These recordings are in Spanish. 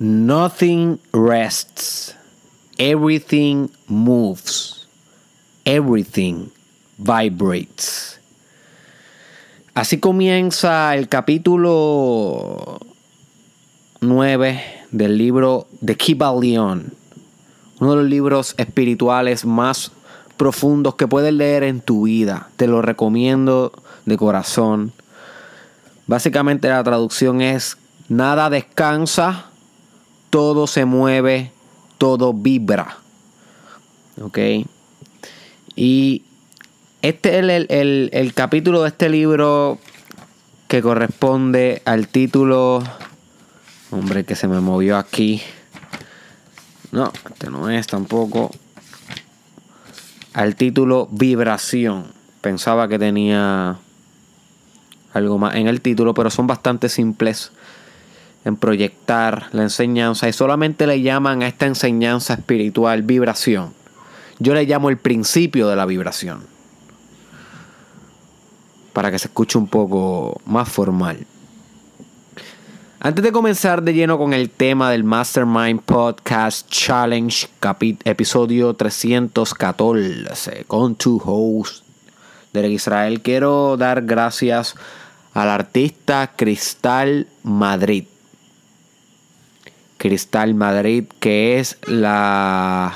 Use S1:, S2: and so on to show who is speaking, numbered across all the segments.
S1: Nothing rests. Everything moves. Everything vibrates. Así comienza el capítulo 9 del libro de Kybalion, uno de los libros espirituales más profundos que puedes leer en tu vida. Te lo recomiendo de corazón. Básicamente la traducción es, nada descansa, todo se mueve, todo vibra. ¿Ok? Y este es el, el capítulo de este libro que corresponde al título... Hombre, que se me movió aquí. No, este no es tampoco. Al título Vibración. Pensaba que tenía algo más en el título, pero son bastante simples en proyectar la enseñanza y solamente le llaman a esta enseñanza espiritual vibración. Yo le llamo el principio de la vibración. Para que se escuche un poco más formal. Antes de comenzar de lleno con el tema del Mastermind Podcast Challenge, episodio 314, con tu host, Derek Israel, quiero dar gracias al artista Cristal Madrid. Cristal Madrid, que es la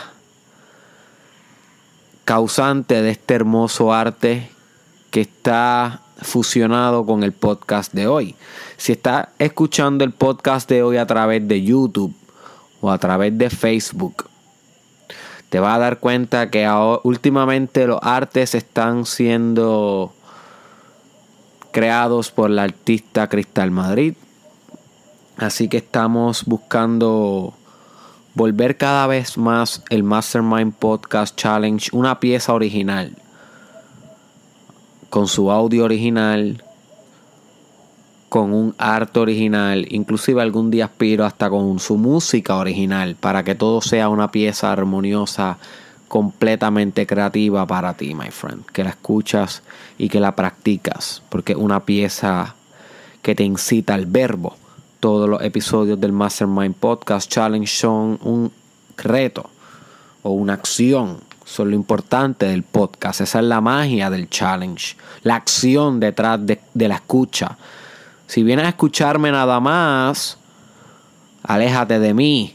S1: causante de este hermoso arte que está fusionado con el podcast de hoy. Si está escuchando el podcast de hoy a través de YouTube o a través de Facebook, te vas a dar cuenta que últimamente los artes están siendo creados por la artista Cristal Madrid. Así que estamos buscando volver cada vez más el Mastermind Podcast Challenge una pieza original. Con su audio original, con un arte original, inclusive algún día aspiro hasta con su música original, para que todo sea una pieza armoniosa completamente creativa para ti, my friend. Que la escuchas y que la practicas, porque es una pieza que te incita al verbo. Todos los episodios del Mastermind Podcast Challenge son un reto o una acción. Son lo importante del podcast. Esa es la magia del challenge. La acción detrás de, de la escucha. Si vienes a escucharme nada más, aléjate de mí.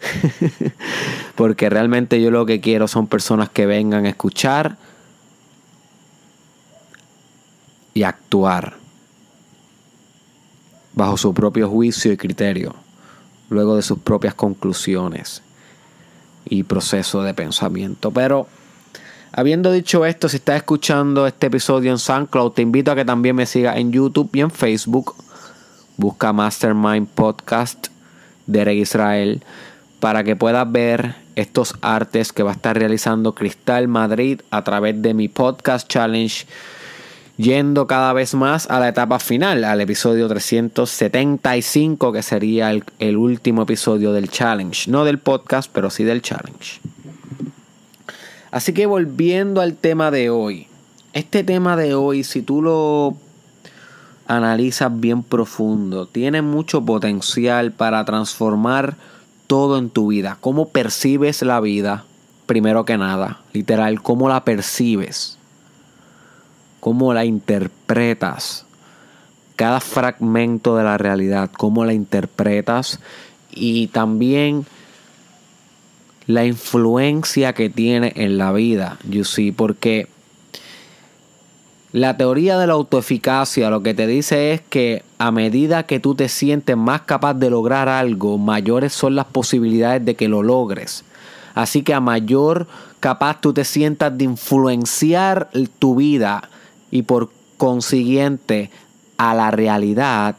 S1: Porque realmente yo lo que quiero son personas que vengan a escuchar y actuar bajo su propio juicio y criterio, luego de sus propias conclusiones y proceso de pensamiento. Pero habiendo dicho esto, si estás escuchando este episodio en SoundCloud, te invito a que también me sigas en YouTube y en Facebook. Busca Mastermind Podcast Derek Israel para que puedas ver estos artes que va a estar realizando Cristal Madrid a través de mi podcast challenge yendo cada vez más a la etapa final, al episodio 375, que sería el, último episodio del challenge. No del podcast, pero sí del challenge. Así que volviendo al tema de hoy. Este tema de hoy, si tú lo analizas bien profundo, tiene mucho potencial para transformar todo en tu vida. Cómo percibes la vida, primero que nada. Literal, cómo la percibes. Cómo la interpretas. Cada fragmento de la realidad, cómo la interpretas. Y también la influencia que tiene en la vida, you see, porque la teoría de la autoeficacia lo que te dice es que a medida que tú te sientes más capaz de lograr algo, mayores son las posibilidades de que lo logres. Así que a mayor capaz tú te sientas de influenciar tu vida y por consiguiente a la realidad,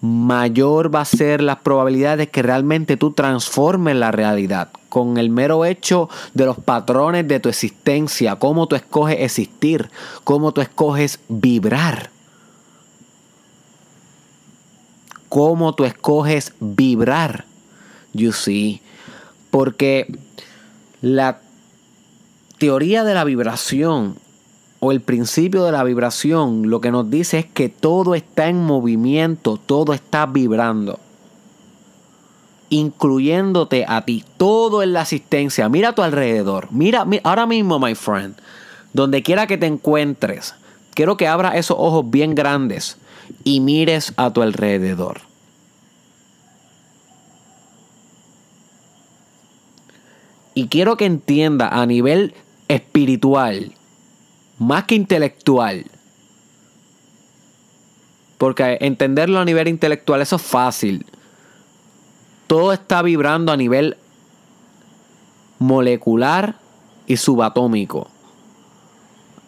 S1: mayor va a ser las probabilidades de que realmente tú transformes la realidad con el mero hecho de los patrones de tu existencia, cómo tú escoges existir, cómo tú escoges vibrar. Cómo tú escoges vibrar. You see. Porque la teoría de la vibración o el principio de la vibración lo que nos dice es que todo está en movimiento, todo está vibrando. incluyéndote a ti. Todo en la asistencia. Mira a tu alrededor. Mira, ahora mismo, my friend, donde quiera que te encuentres, quiero que abras esos ojos bien grandes y mires a tu alrededor. Y quiero que entienda a nivel espiritual, más que intelectual. Porque entenderlo a nivel intelectual, eso es fácil. Todo está vibrando a nivel molecular y subatómico.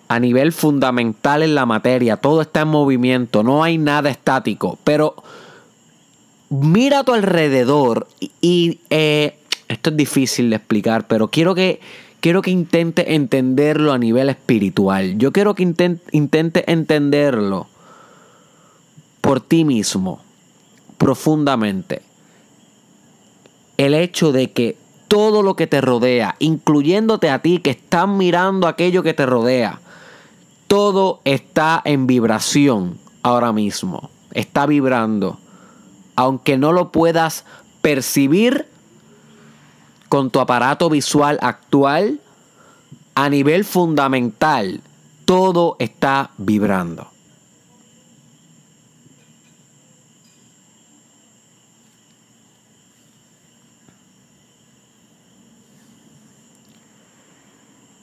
S1: A nivel fundamental en la materia, todo está en movimiento, no hay nada estático. Pero mira a tu alrededor y, eh, esto es difícil de explicar, pero quiero que, quiero que intente entenderlo a nivel espiritual. Yo quiero que intente, entenderlo por ti mismo, profundamente. El hecho de que todo lo que te rodea, incluyéndote a ti que estás mirando aquello que te rodea, todo está en vibración ahora mismo. Está vibrando. Aunque no lo puedas percibir con tu aparato visual actual, a nivel fundamental, todo está vibrando.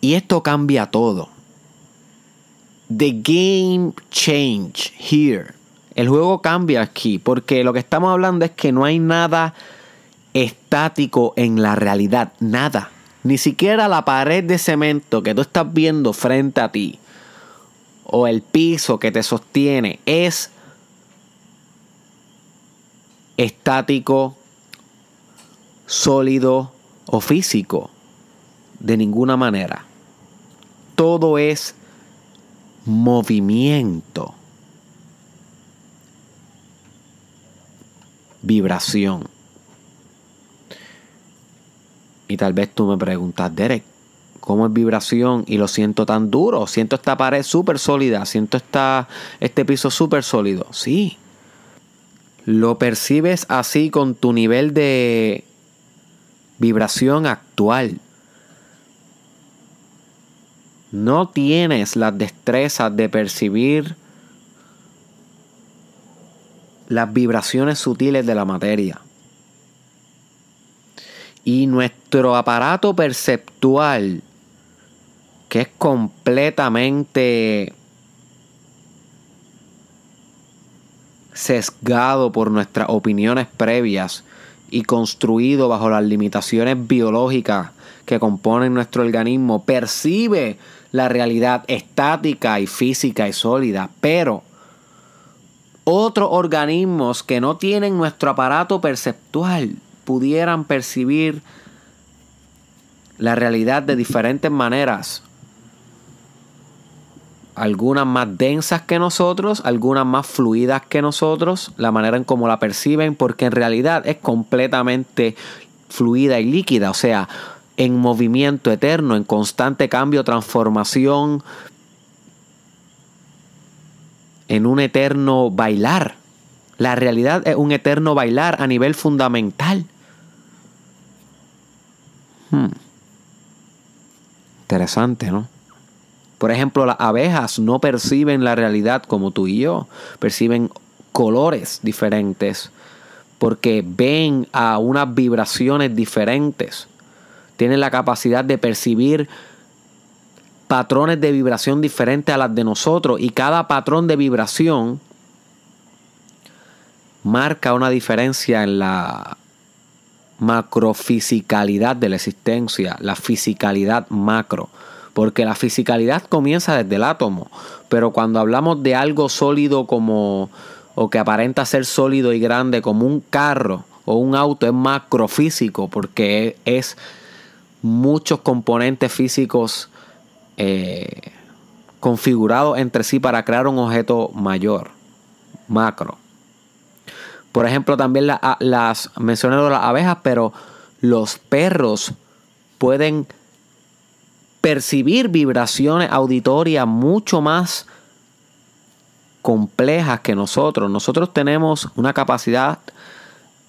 S1: Y esto cambia todo. The game change here. El juego cambia aquí porque lo que estamos hablando es que no hay nada estático en la realidad, nada. Ni siquiera la pared de cemento que tú estás viendo frente a ti o el piso que te sostiene es estático, sólido o físico. De ninguna manera. Todo es movimiento. Vibración. Y tal vez tú me preguntas, Derek, ¿cómo es vibración? Y lo siento tan duro. Siento esta pared súper sólida. Siento esta, este piso súper sólido. Sí. Lo percibes así con tu nivel de vibración actual. No tienes las destrezas de percibir las vibraciones sutiles de la materia. Y nuestro aparato perceptual, que es completamente sesgado por nuestras opiniones previas y construido bajo las limitaciones biológicas que componen nuestro organismo, percibe la realidad estática y física y sólida, pero otros organismos que no tienen nuestro aparato perceptual pudieran percibir la realidad de diferentes maneras. Algunas más densas que nosotros, algunas más fluidas que nosotros, la manera en cómo la perciben, porque en realidad es completamente fluida y líquida, o sea, en movimiento eterno, en constante cambio, transformación, en un eterno bailar. La realidad es un eterno bailar a nivel fundamental. Hmm. Interesante, ¿no? Por ejemplo, las abejas no perciben la realidad como tú y yo, perciben colores diferentes porque ven a unas vibraciones diferentes. Tienen la capacidad de percibir patrones de vibración diferentes a las de nosotros y cada patrón de vibración marca una diferencia en la macrofisicalidad de la existencia, la fisicalidad macro. Porque la fisicalidad comienza desde el átomo. Pero cuando hablamos de algo sólido como, o que aparenta ser sólido y grande como un carro o un auto, es macrofísico porque es muchos componentes físicos eh, configurados entre sí para crear un objeto mayor, macro. Por ejemplo, también las mencioné las abejas, pero los perros pueden percibir vibraciones auditorias mucho más complejas que nosotros. Nosotros tenemos una capacidad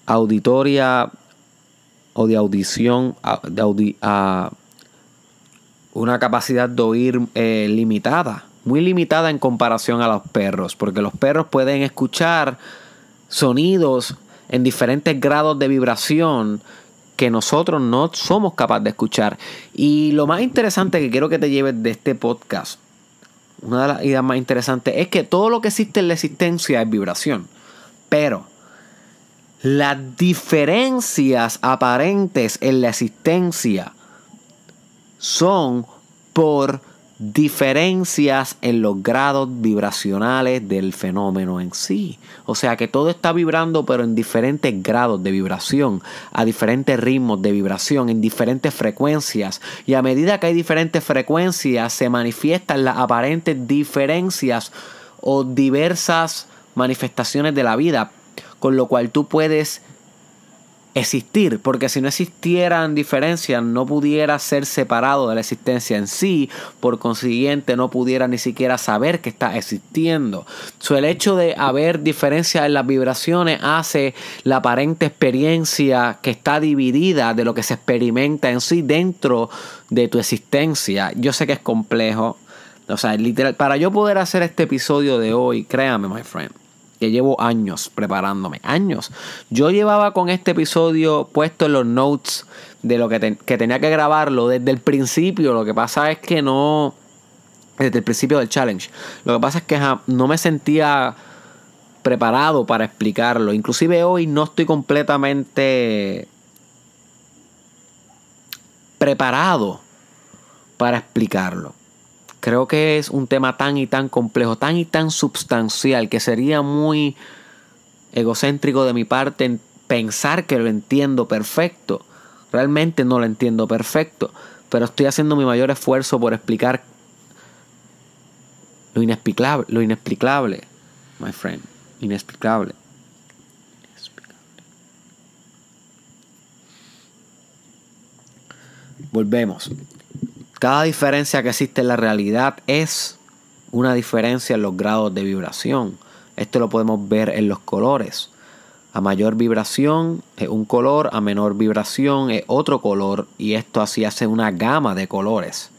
S1: auditoria o de audición, una capacidad de oír eh, limitada, muy limitada en comparación a los perros, porque los perros pueden escuchar sonidos en diferentes grados de vibración que nosotros no somos capaces de escuchar. Y lo más interesante que quiero que te lleves de este podcast, una de las ideas más interesantes, es que todo lo que existe en la existencia es vibración. Pero las diferencias aparentes en la existencia son por diferencias en los grados vibracionales del fenómeno en sí. O sea que todo está vibrando pero en diferentes grados de vibración, a diferentes ritmos de vibración, en diferentes frecuencias. Y a medida que hay diferentes frecuencias se manifiestan las aparentes diferencias o diversas manifestaciones de la vida, con lo cual tú puedes existir, porque si no existieran diferencias no pudiera ser separado de la existencia en sí, por consiguiente no pudiera ni siquiera saber que está existiendo. So, el hecho de haber diferencias en las vibraciones hace la aparente experiencia que está dividida de lo que se experimenta en sí dentro de tu existencia. Yo sé que es complejo, o sea, literal, para yo poder hacer este episodio de hoy, créame, my friend que llevo años preparándome, años. Yo llevaba con este episodio puesto en los notes de lo que, tenía que grabarlo desde el principio. Lo que pasa es que no, desde el principio del challenge. Lo que pasa es que no me sentía preparado para explicarlo. Inclusive hoy no estoy completamente preparado para explicarlo. Creo que es un tema tan y tan complejo, tan y tan substancial, que sería muy egocéntrico de mi parte en pensar que lo entiendo perfecto. Realmente no lo entiendo perfecto, pero estoy haciendo mi mayor esfuerzo por explicar lo inexplicable, lo inexplicable, my friend, inexplicable. Volvemos. Cada diferencia que existe en la realidad es una diferencia en los grados de vibración. Esto lo podemos ver en los colores. A mayor vibración es un color, a menor vibración es otro color y esto así hace una gama de colores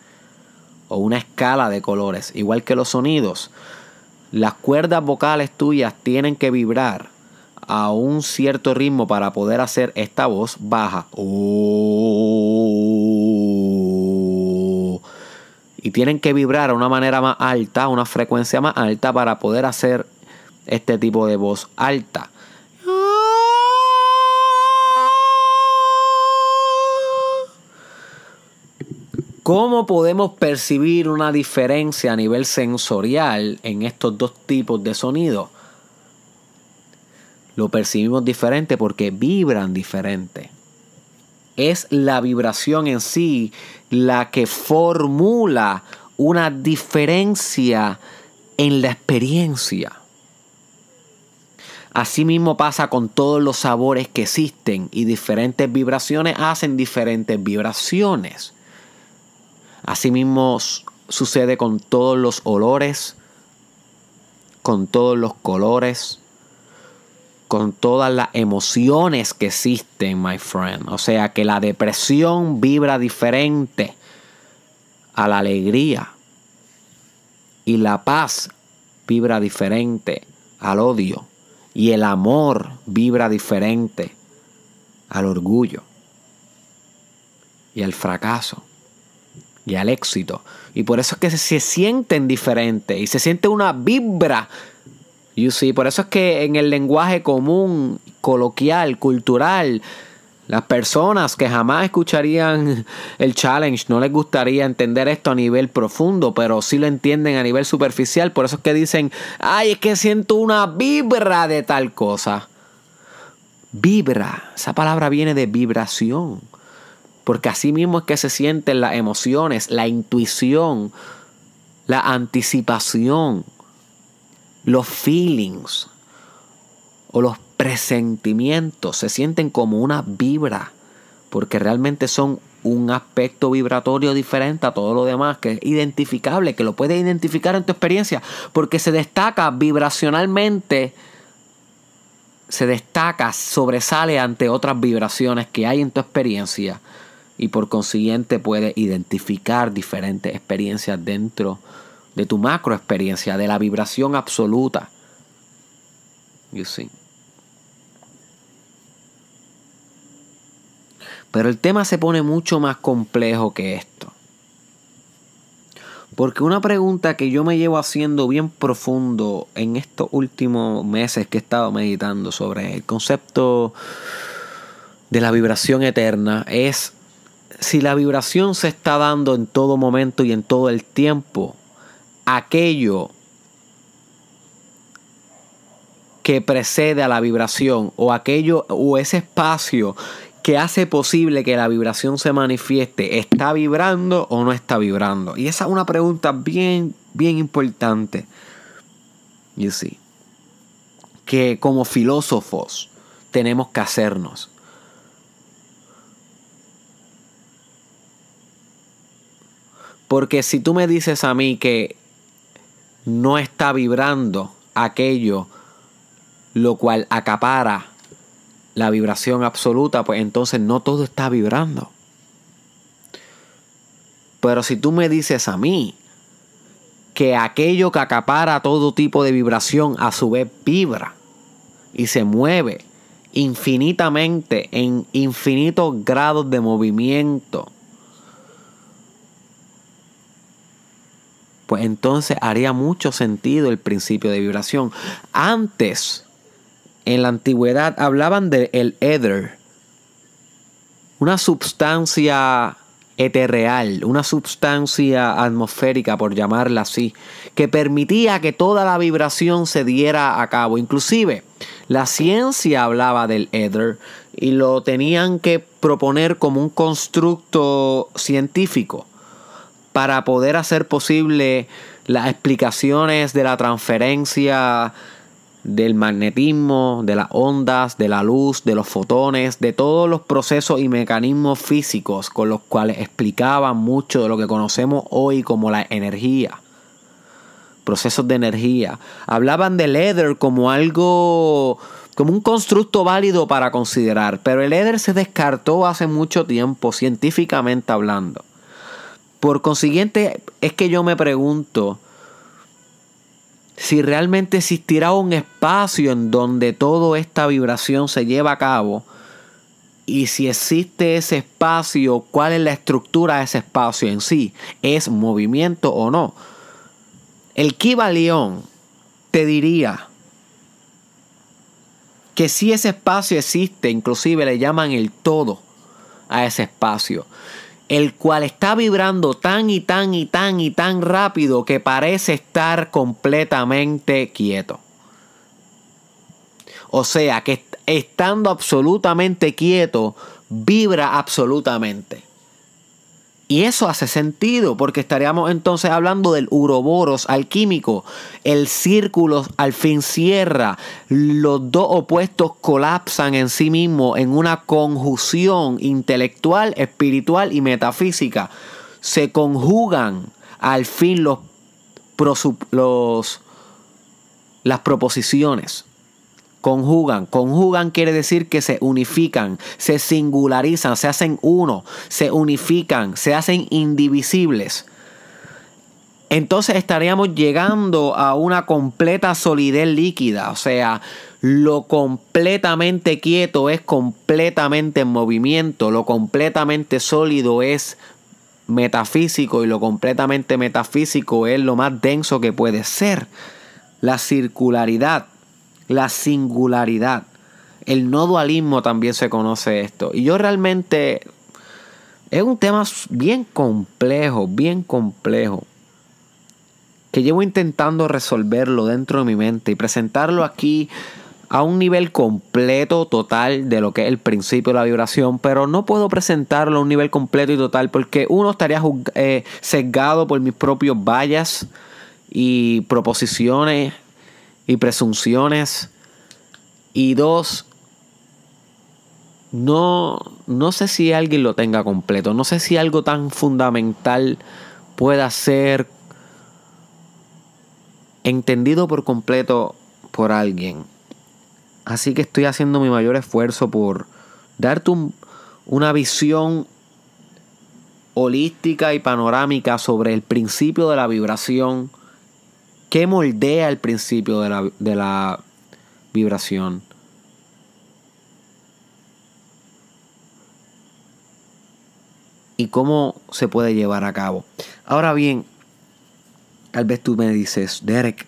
S1: o una escala de colores, igual que los sonidos. Las cuerdas vocales tuyas tienen que vibrar a un cierto ritmo para poder hacer esta voz baja. Y tienen que vibrar a una manera más alta, a una frecuencia más alta para poder hacer este tipo de voz alta. ¿Cómo podemos percibir una diferencia a nivel sensorial en estos dos tipos de sonido? Lo percibimos diferente porque vibran diferente es la vibración en sí la que formula una diferencia en la experiencia. Asimismo pasa con todos los sabores que existen y diferentes vibraciones hacen diferentes vibraciones. Asimismo sucede con todos los olores, con todos los colores, con todas las emociones que existen, my friend. O sea que la depresión vibra diferente a la alegría. Y la paz vibra diferente al odio. Y el amor vibra diferente al orgullo. Y al fracaso. Y al éxito. Y por eso es que se sienten diferentes. Y se siente una vibra You see, por eso es que en el lenguaje común, coloquial, cultural, las personas que jamás escucharían el challenge no les gustaría entender esto a nivel profundo, pero sí lo entienden a nivel superficial. Por eso es que dicen, ay, es que siento una vibra de tal cosa. Vibra, esa palabra viene de vibración, porque así mismo es que se sienten las emociones, la intuición, la anticipación los feelings o los presentimientos se sienten como una vibra, porque realmente son un aspecto vibratorio diferente a todo lo demás, que es identificable, que lo puedes identificar en tu experiencia, porque se destaca vibracionalmente, se destaca, sobresale ante otras vibraciones que hay en tu experiencia y por consiguiente puede identificar diferentes experiencias dentro de tu macro experiencia, de la vibración absoluta. You see. Pero el tema se pone mucho más complejo que esto. Porque una pregunta que yo me llevo haciendo bien profundo en estos últimos meses que he estado meditando sobre el concepto de la vibración eterna es si la vibración se está dando en todo momento y en todo el tiempo, aquello que precede a la vibración o aquello o ese espacio que hace posible que la vibración se manifieste, ¿está vibrando o no está vibrando? Y esa es una pregunta bien, bien importante. You see. Que como filósofos tenemos que hacernos. Porque si tú me dices a mí que no está vibrando aquello lo cual acapara la vibración absoluta, pues entonces no todo está vibrando. Pero si tú me dices a mí que aquello que acapara todo tipo de vibración a su vez vibra y se mueve infinitamente en infinitos grados de movimiento, pues entonces haría mucho sentido el principio de vibración. Antes en la antigüedad hablaban del el éter, una sustancia eterreal, una sustancia atmosférica, por llamarla así, que permitía que toda la vibración se diera a cabo. Inclusive, la ciencia hablaba del éter y lo tenían que proponer como un constructo científico para poder hacer posible las explicaciones de la transferencia del magnetismo, de las ondas, de la luz, de los fotones, de todos los procesos y mecanismos físicos con los cuales explicaban mucho de lo que conocemos hoy como la energía. Procesos de energía. Hablaban del éter como algo, como un constructo válido para considerar, pero el éter se descartó hace mucho tiempo, científicamente hablando. Por consiguiente, es que yo me pregunto, si realmente existirá un espacio en donde toda esta vibración se lleva a cabo. Y si existe ese espacio, cuál es la estructura de ese espacio en sí, es movimiento o no. El Kiva León te diría que si ese espacio existe, inclusive le llaman el todo a ese espacio el cual está vibrando tan y tan y tan y tan rápido que parece estar completamente quieto. O sea que estando absolutamente quieto, vibra absolutamente. Y eso hace sentido porque estaríamos entonces hablando del uroboros alquímico. El círculo al fin cierra. Los dos opuestos colapsan en sí mismos en una conjunción intelectual, espiritual y metafísica. Se conjugan al fin los, los las proposiciones conjugan. Conjugan quiere decir que se unifican, se singularizan, se hacen uno, se unifican, se hacen indivisibles. Entonces estaríamos llegando a una completa solidez líquida, o sea, lo completamente quieto es completamente en movimiento, lo completamente sólido es metafísico y lo completamente metafísico es lo más denso que puede ser. La circularidad la singularidad. El no dualismo también se conoce esto. Y yo realmente es un tema bien complejo, bien complejo. Que llevo intentando resolverlo dentro de mi mente y presentarlo aquí a un nivel completo, total de lo que es el principio de la vibración, pero no puedo presentarlo a un nivel completo y total porque uno estaría eh, sesgado por mis propios vallas y proposiciones y presunciones. Y dos, no, no sé si alguien lo tenga completo. No sé si algo tan fundamental pueda ser entendido por completo por alguien. Así que estoy haciendo mi mayor esfuerzo por darte una visión holística y panorámica sobre el principio de la vibración, qué moldea el principio de la, de la vibración. Y cómo se puede llevar a cabo. Ahora bien, tal vez tú me dices, Derek,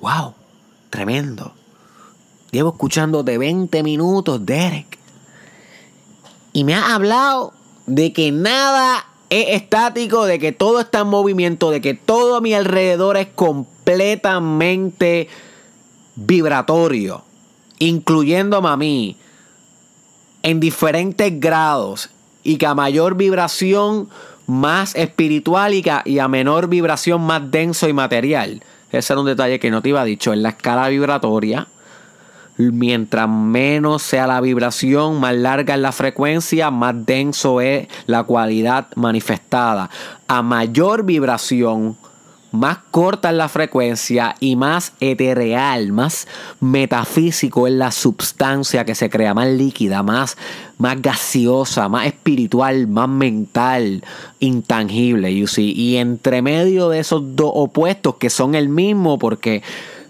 S1: wow, tremendo. Llevo escuchándote 20 minutos, Derek. Y me has hablado de que nada es estático, de que todo está en movimiento, de que todo a mi alrededor es completamente vibratorio, incluyéndome a mí, en diferentes grados, y que a mayor vibración más espiritual y, y a menor vibración más denso y material. Ese era un detalle que no te iba dicho. En la escala vibratoria, mientras menos sea la vibración, más larga es la frecuencia, más denso es la cualidad manifestada. A mayor vibración, más corta es la frecuencia y más etereal, más metafísico es la sustancia que se crea, más líquida, más, más gaseosa, más espiritual, más mental, intangible, you see. Y entre medio de esos dos opuestos que son el mismo porque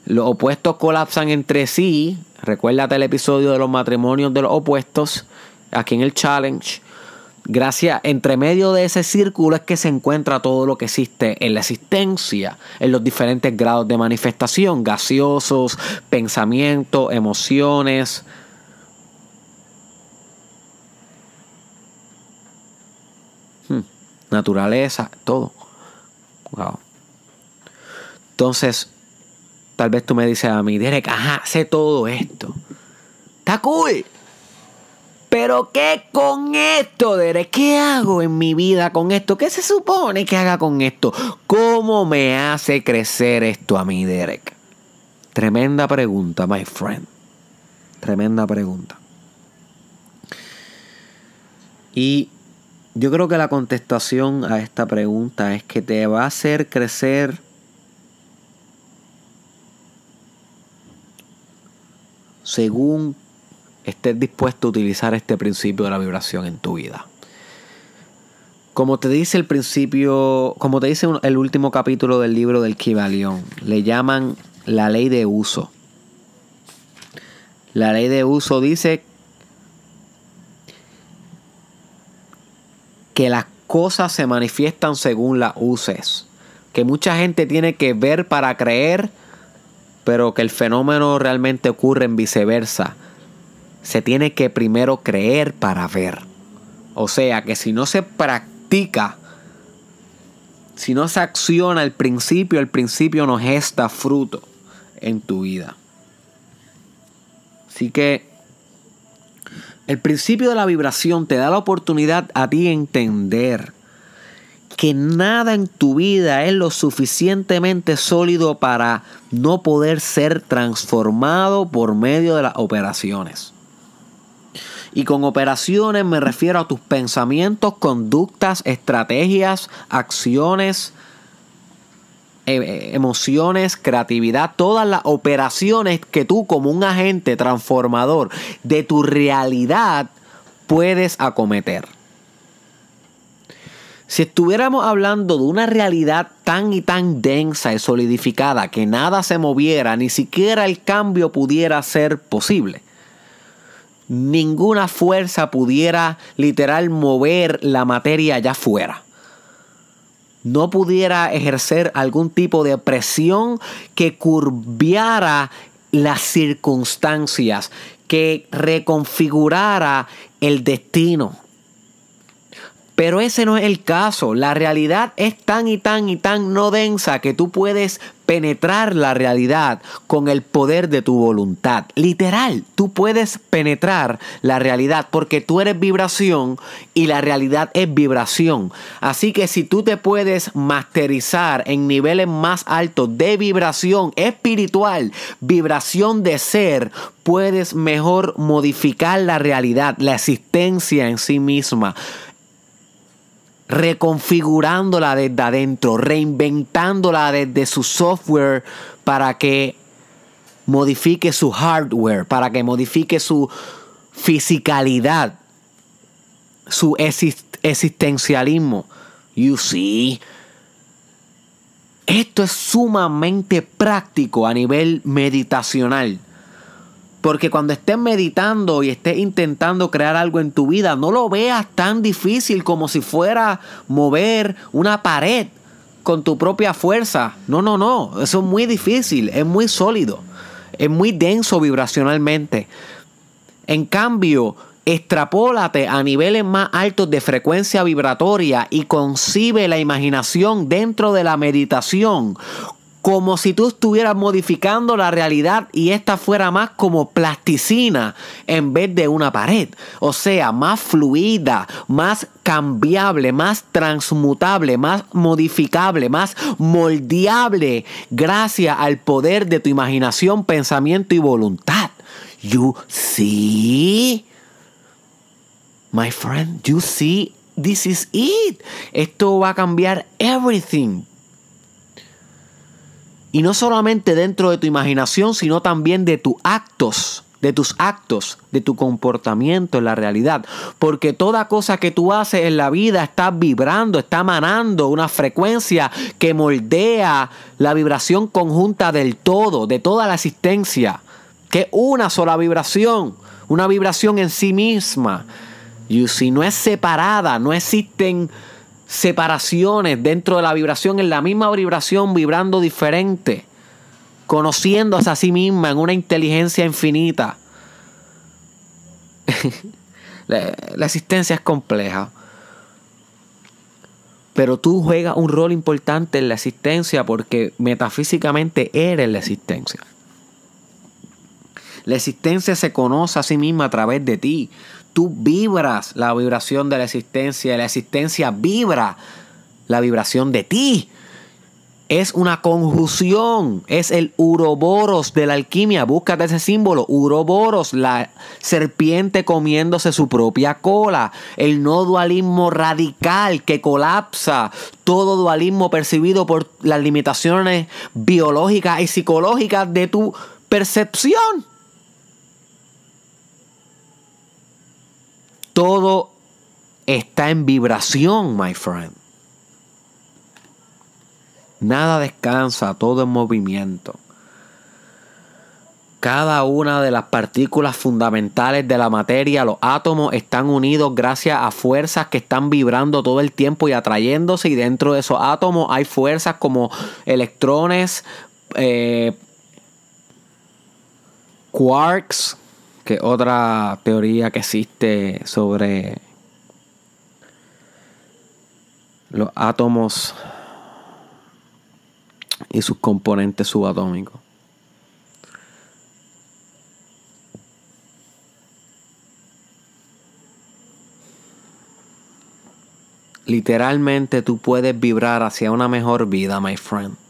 S1: los opuestos colapsan entre sí, recuérdate el episodio de los matrimonios de los opuestos, aquí en el challenge Gracias, entre medio de ese círculo es que se encuentra todo lo que existe en la existencia, en los diferentes grados de manifestación, gaseosos, pensamientos, emociones. Hmm, naturaleza, todo. Wow. Entonces, tal vez tú me dices a mí, Derek, ajá, sé todo esto. Está cool. Pero ¿qué con esto, Derek? ¿Qué hago en mi vida con esto? ¿Qué se supone que haga con esto? ¿Cómo me hace crecer esto a mí, Derek? Tremenda pregunta, my friend. Tremenda pregunta. Y yo creo que la contestación a esta pregunta es que te va a hacer crecer según estés dispuesto a utilizar este principio de la vibración en tu vida. Como te dice el principio, como te dice el último capítulo del libro del Kibalión, le llaman la ley de uso. La ley de uso dice que las cosas se manifiestan según las uses. Que mucha gente tiene que ver para creer, pero que el fenómeno realmente ocurre en viceversa se tiene que primero creer para ver. O sea que si no se practica, si no se acciona el principio, el principio no gesta fruto en tu vida. Así que el principio de la vibración te da la oportunidad a ti entender que nada en tu vida es lo suficientemente sólido para no poder ser transformado por medio de las operaciones. Y con operaciones me refiero a tus pensamientos, conductas, estrategias, acciones, e, e, emociones, creatividad, todas las operaciones que tú como un agente transformador de tu realidad puedes acometer. Si estuviéramos hablando de una realidad tan y tan densa y solidificada que nada se moviera, ni siquiera el cambio pudiera ser posible ninguna fuerza pudiera literal mover la materia allá afuera. No pudiera ejercer algún tipo de presión que curviara las circunstancias, que reconfigurara el destino. Pero ese no es el caso. La realidad es tan y tan y tan no densa que tú puedes penetrar la realidad con el poder de tu voluntad. Literal, tú puedes penetrar la realidad porque tú eres vibración y la realidad es vibración. Así que si tú te puedes masterizar en niveles más altos de vibración espiritual, vibración de ser, puedes mejor modificar la realidad, la existencia en sí misma reconfigurándola desde adentro, reinventándola desde su software para que modifique su hardware, para que modifique su fisicalidad, su existencialismo. You see. Esto es sumamente práctico a nivel meditacional. Porque cuando estés meditando y estés intentando crear algo en tu vida, no lo veas tan difícil como si fuera mover una pared con tu propia fuerza. No, no, no. Eso es muy difícil, es muy sólido, es muy denso vibracionalmente. En cambio, extrapólate a niveles más altos de frecuencia vibratoria y concibe la imaginación dentro de la meditación como si tú estuvieras modificando la realidad y esta fuera más como plasticina en vez de una pared. O sea, más fluida, más cambiable, más transmutable, más modificable, más moldeable gracias al poder de tu imaginación, pensamiento y voluntad. You see? My friend, you see? This is it. Esto va a cambiar everything. Y no solamente dentro de tu imaginación, sino también de tus actos, de tus actos, de tu comportamiento en la realidad. Porque toda cosa que tú haces en la vida está vibrando, está emanando una frecuencia que moldea la vibración conjunta del todo, de toda la existencia. Que una sola vibración, una vibración en sí misma. Y si no es separada, no existen separaciones dentro de la vibración, en la misma vibración, vibrando diferente, conociéndose a sí misma en una inteligencia infinita. la, la existencia es compleja. Pero tú juegas un rol importante en la existencia porque metafísicamente eres la existencia. La existencia se conoce a sí misma a través de ti. Tú vibras la vibración de la existencia. La existencia vibra la vibración de ti. Es una conjunción. Es el uroboros de la alquimia. Búscate ese símbolo. Uroboros, la serpiente comiéndose su propia cola. El no dualismo radical que colapsa todo dualismo percibido por las limitaciones biológicas y psicológicas de tu percepción. Todo está en vibración, my friend. Nada descansa, todo en movimiento. Cada una de las partículas fundamentales de la materia, los átomos, están unidos gracias a fuerzas que están vibrando todo el tiempo y atrayéndose. Y dentro de esos átomos hay fuerzas como electrones, eh, quarks, que otra teoría que existe sobre los átomos y sus componentes subatómicos. Literalmente tú puedes vibrar hacia una mejor vida, my friend.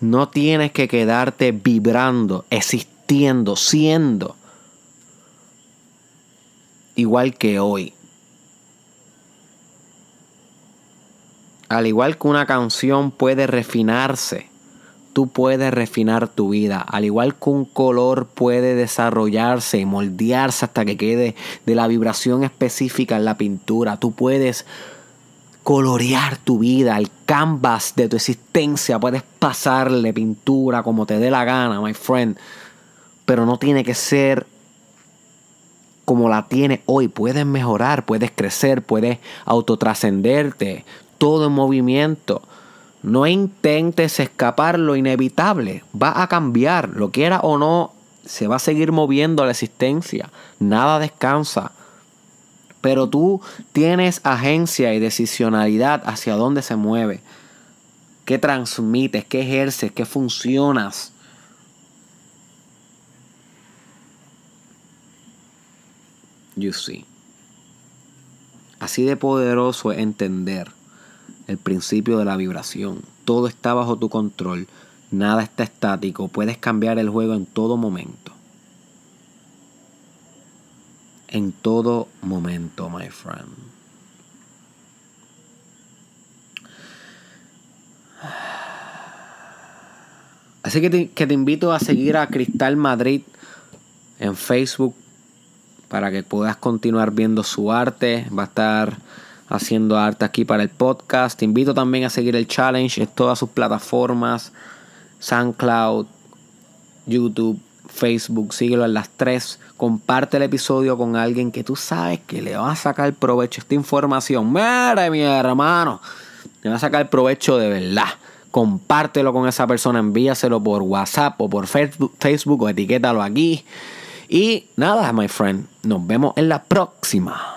S1: No tienes que quedarte vibrando, existiendo, siendo igual que hoy. Al igual que una canción puede refinarse, tú puedes refinar tu vida. Al igual que un color puede desarrollarse y moldearse hasta que quede de la vibración específica en la pintura, tú puedes colorear tu vida, el canvas de tu existencia. Puedes pasarle pintura como te dé la gana, my friend. Pero no tiene que ser como la tiene hoy. Puedes mejorar, puedes crecer, puedes autotrascenderte. Todo en movimiento. No intentes escapar lo inevitable. Va a cambiar, lo quiera o no, se va a seguir moviendo la existencia. Nada descansa pero tú tienes agencia y decisionalidad hacia dónde se mueve, qué transmites, qué ejerces, qué funcionas. You see. Así de poderoso es entender el principio de la vibración. Todo está bajo tu control, nada está estático, puedes cambiar el juego en todo momento en todo momento, my friend. Así que te, que te invito a seguir a Cristal Madrid en Facebook para que puedas continuar viendo su arte. Va a estar haciendo arte aquí para el podcast. Te invito también a seguir el challenge en todas sus plataformas. SoundCloud, YouTube, Facebook, síguelo en las tres. Comparte el episodio con alguien que tú sabes que le va a sacar provecho esta información. Mire, mi hermano, le va a sacar provecho de verdad. Compártelo con esa persona, envíaselo por WhatsApp o por Facebook, o etiquétalo aquí. Y nada, my friend, nos vemos en la próxima.